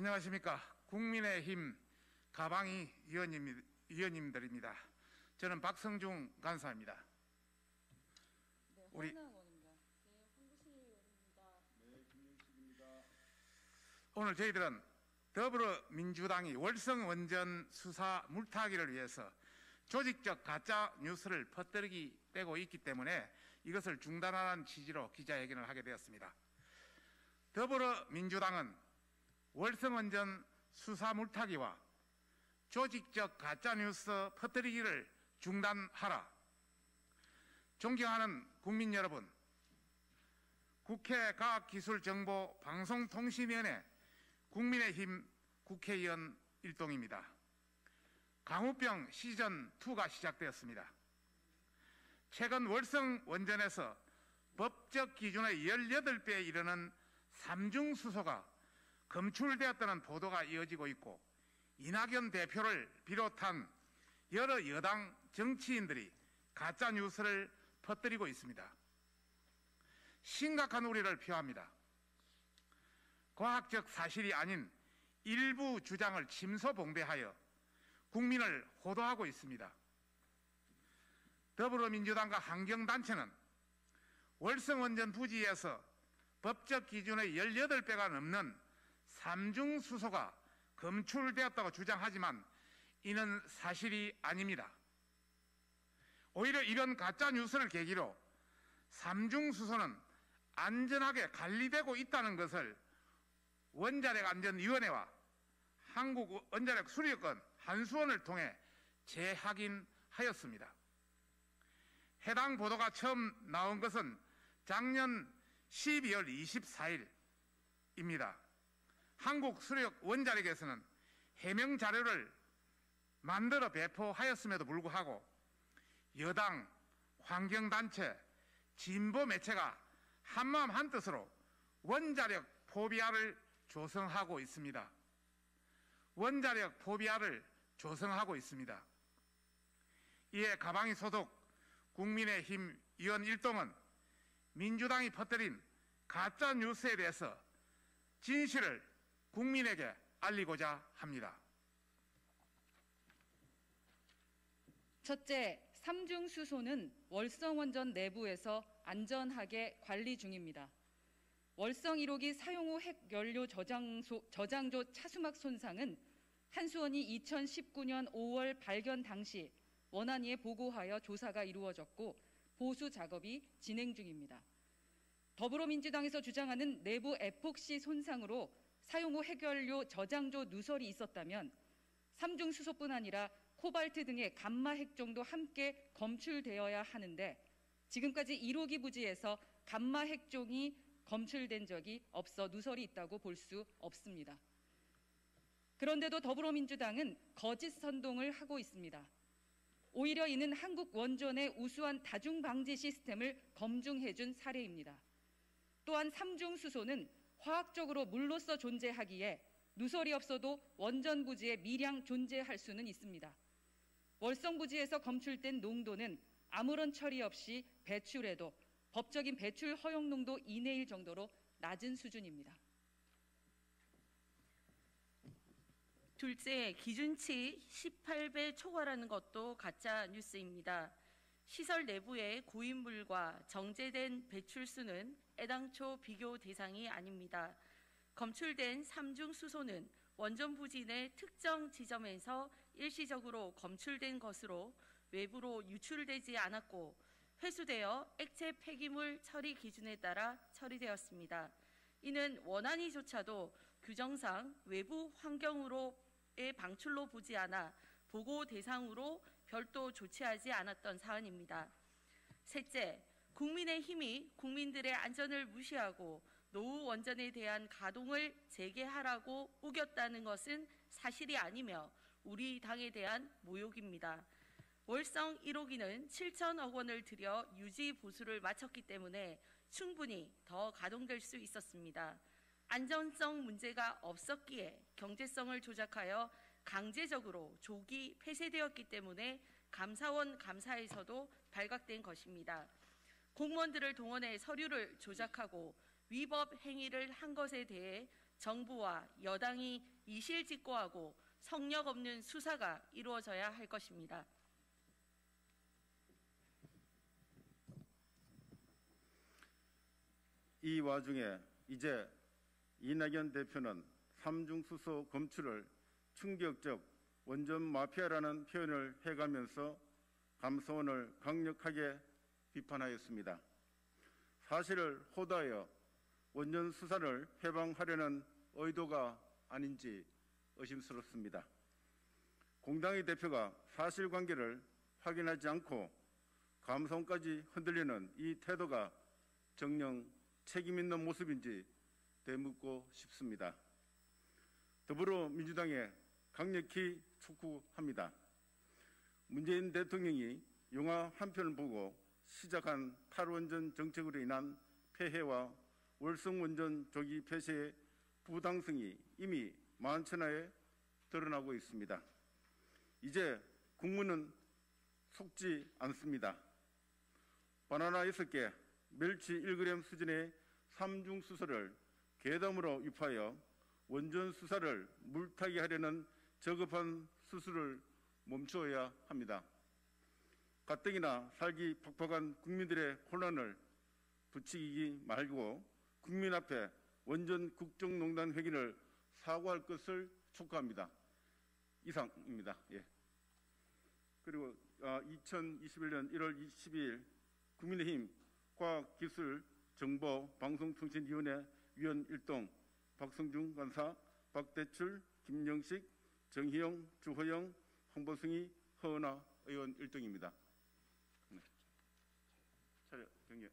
안녕하십니까. 국민의힘 가방이 의원님, 의원님들입니다. 저는 박성중 간사입니다. 네, 우리-. 네, 의원입니다. 오늘 저희들은 더불어민주당이 월성 원전 수사 물타기를 위해서 조직적 가짜 뉴스를 퍼뜨리기 떼고 있기 때문에 이것을 중단하라는 취지로 기자회견을 하게 되었습니다. 더불어민주당은 월성 원전 수사 물타기와 조직적 가짜 뉴스 퍼뜨리기를 중단하라. 존경하는 국민 여러분, 국회 과학기술정보 방송통신위원회 국민의힘 국회의원 일동입니다. 강우병 시즌2가 시작되었습니다. 최근 월성 원전에서 법적 기준의 18배에 이르는 삼중수소가 검출되었다는 보도가 이어지고 있고 이낙연 대표를 비롯한 여러 여당 정치인들이 가짜 뉴스를 퍼뜨리고 있습니다. 심각한 우려를 표합니다. 과학적 사실이 아닌 일부 주장을 침소봉대하여 국민을 호도하고 있습니다. 더불어민주당과 환경단체는 월성원전 부지에서 법적 기준의 18배가 넘는 삼중수소가 검출되었다고 주장하지만 이는 사실이 아닙니다. 오히려 이런 가짜 뉴스를 계기로 삼중수소는 안전하게 관리되고 있다는 것을 원자력 안전위원회와 한국 원자력 수리권 한수원을 통해 재확인하였습니다. 해당 보도가 처음 나온 것은 작년 12월 24일입니다. 한국 수력 원자력에서는 해명 자료를 만들어 배포하였음에도 불구하고 여당, 환경단체, 진보 매체가 한마음 한뜻으로 원자력 포비아를 조성하고 있습니다. 원자력 포비아를 조성하고 있습니다. 이에 가방이 소속 국민의힘 의원 일동은 민주당이 퍼뜨린 가짜 뉴스에 대해서 진실을 국민에게 알리고자 합니다. 첫째, 삼중 수소는 월성원전 내부에서 안전하게 관리 중입니다. 월성 1호기 사용 후 핵연료 저장소, 저장조 차수막 손상은 한수원이 2019년 5월 발견 당시 원안위에 보고하여 조사가 이루어졌고 보수 작업이 진행 중입니다. 더불어민주당에서 주장하는 내부 에폭시 손상으로 사용 후 핵연료 저장조 누설이 있었다면 삼중 수소뿐 아니라 코발트 등의 감마 핵종도 함께 검출되어야 하는데 지금까지 1호기 부지에서 감마 핵종이 검출된 적이 없어 누설이 있다고 볼 수 없습니다. 그런데도 더불어민주당은 거짓 선동을 하고 있습니다. 오히려 이는 한국 원전의 우수한 다중 방지 시스템을 검증해 준 사례입니다. 또한 삼중 수소는 화학적으로 물로서 존재하기에 누설이 없어도 원전 부지에 미량 존재할 수는 있습니다. 월성 부지에서 검출된 농도는 아무런 처리 없이 배출해도 법적인 배출 허용 농도 이내일 정도로 낮은 수준입니다. 둘째, 기준치 18배 초과라는 것도 가짜 뉴스입니다. 시설 내부의 고인물과 정제된 배출수는 애당초 비교 대상이 아닙니다. 검출된 삼중 수소는 원전 내 특정 지점에서 일시적으로 검출된 것으로 외부로 유출되지 않았고 회수되어 액체 폐기물 처리 기준에 따라 처리되었습니다. 이는 원안위조차도 규정상 외부 환경으로의 방출로 보지 않아 보고 대상으로 별도 조치하지 않았던 사안입니다. 셋째, 국민의 힘이 국민들의 안전을 무시하고 노후 원전에 대한 가동을 재개하라고 우겼다는 것은 사실이 아니며 우리 당에 대한 모욕입니다. 월성 1호기는 7천억 원을 들여 유지 보수를 마쳤기 때문에 충분히 더 가동될 수 있었습니다. 안전성 문제가 없었기에 경제성을 조작하여 강제적으로 조기 폐쇄되었기 때문에 감사원 감사에서도 발각된 것입니다. 공무원들을 동원해 서류를 조작하고 위법 행위를 한 것에 대해 정부와 여당이 이실직고하고 성력 없는 수사가 이루어져야 할 것입니다. 이 와중에 이제 이낙연 대표는 삼중수소 검출을 충격적 원전 마피아라는 표현을 해가면서 감사원을 강력하게 비판하였습니다. 사실을 호도하여 원전 수사를 해방하려는 의도가 아닌지 의심스럽습니다. 공당의 대표가 사실관계를 확인하지 않고 감사원까지 흔들리는 이 태도가 정녕 책임 있는 모습인지 되묻고 싶습니다. 더불어민주당에 강력히 촉구합니다. 문재인 대통령이 영화 한 편을 보고 시작한 탈원전 정책으로 인한 폐해와 월성원전 조기 폐쇄의 부당성이 이미 만천하에 드러나고 있습니다. 이제 국민은 속지 않습니다. 바나나 6개, 멸치 1g 수준의 삼중 수소를 괴담으로 유포하여 원전 수사를 물타기 하려는 저급한 수술을 멈추어야 합니다. 가뜩이나 살기 팍팍한 국민들의 혼란을 부추기기 말고 국민 앞에 원전 국정농단 회기를 사과할 것을 촉구합니다. 이상입니다. 예. 그리고 2021년 1월 22일 국민의힘 과학기술정보방송통신위원회 위원 1동 박성중 간사, 박대출, 김영식, 정희영, 주호영, 홍보승희, 허은아 의원 1등입니다. 네. 차례 경례.